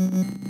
Uh...